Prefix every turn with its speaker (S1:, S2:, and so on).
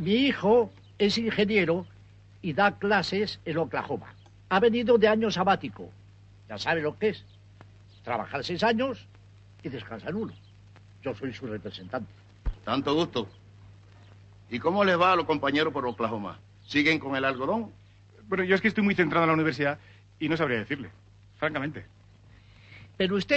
S1: Mi hijo es ingeniero y da clases en Oklahoma. Ha venido de año sabático. Ya sabe lo que es. Trabajar seis años y descansar uno. Yo soy su representante.
S2: Tanto gusto. ¿Y cómo les va a los compañeros por Oklahoma? ¿Siguen con el algodón?
S3: Bueno, yo es que estoy muy centrado en la universidad y no sabría decirle, francamente.
S1: Pero usted